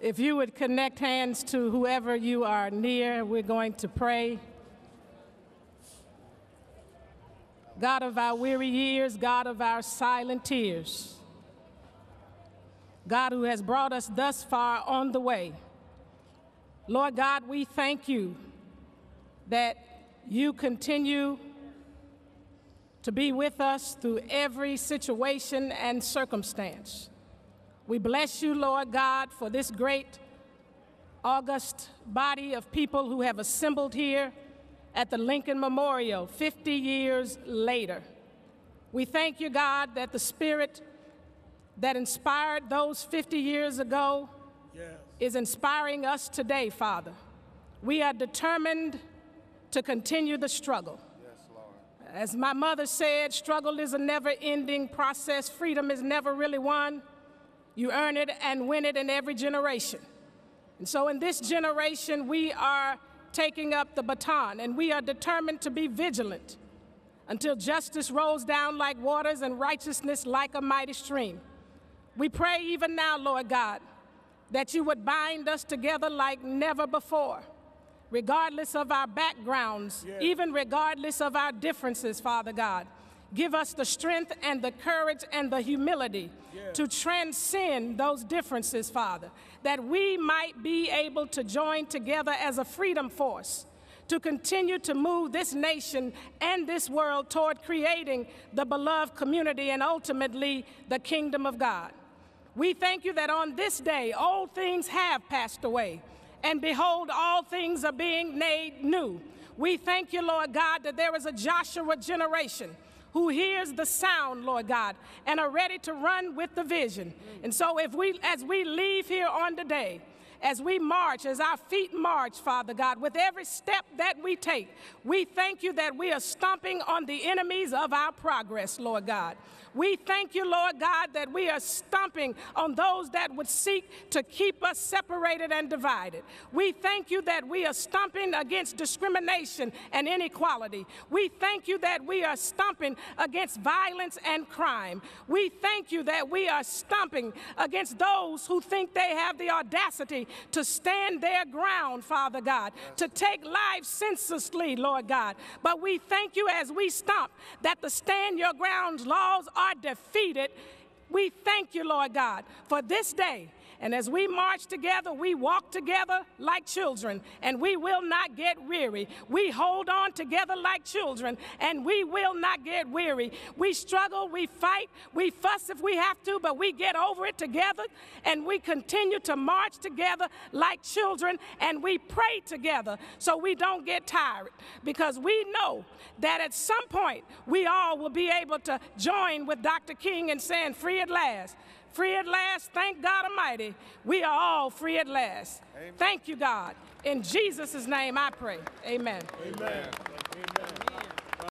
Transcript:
If you would connect hands to whoever you are near, we're going to pray. God of our weary years, God of our silent tears, God who has brought us thus far on the way. Lord God, we thank you that you continue to be with us through every situation and circumstance. We bless you, Lord God, for this great, august body of people who have assembled here at the Lincoln Memorial 50 years later. We thank you, God, that the Spirit that inspired those 50 years ago yes. is inspiring us today, Father. We are determined to continue the struggle. As my mother said, struggle is a never ending process, freedom is never really won. You earn it and win it in every generation. And so in this generation, we are taking up the baton and we are determined to be vigilant until justice rolls down like waters and righteousness like a mighty stream. We pray even now, Lord God, that you would bind us together like never before regardless of our backgrounds, yeah. even regardless of our differences, Father God. Give us the strength and the courage and the humility yeah. to transcend those differences, Father, that we might be able to join together as a freedom force to continue to move this nation and this world toward creating the beloved community and ultimately the kingdom of God. We thank you that on this day, old things have passed away and behold, all things are being made new. We thank you, Lord God, that there is a Joshua generation who hears the sound, Lord God, and are ready to run with the vision. And so if we as we leave here on today, as we march, as our feet march, Father God, with every step that we take, we thank you that we are stomping on the enemies of our progress, Lord God. We thank you, Lord God, that we are stomping on those that would seek to keep us separated and divided. We thank you that we are stomping against discrimination and inequality. We thank you that we are stomping against violence and crime. We thank you that we are stomping against those who think they have the audacity to stand their ground, Father God, to take life senselessly, Lord God. But we thank you as we stomp that the stand your ground laws are defeated. We thank you, Lord God, for this day and as we march together, we walk together like children, and we will not get weary. We hold on together like children, and we will not get weary. We struggle, we fight, we fuss if we have to, but we get over it together, and we continue to march together like children, and we pray together so we don't get tired because we know that at some point we all will be able to join with Dr. King in saying, Free at last free at last. Thank God Almighty. We are all free at last. Amen. Thank you, God. In Jesus' name I pray. Amen. Amen. Amen.